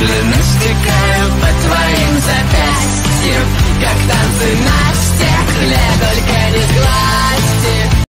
медленно стекаю по твоим запястьям, как танцы на